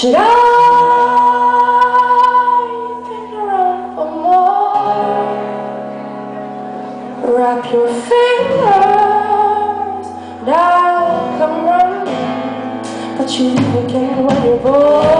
Should I pick her up or more? Wrap your fingers, now come running, but you begin when you're born.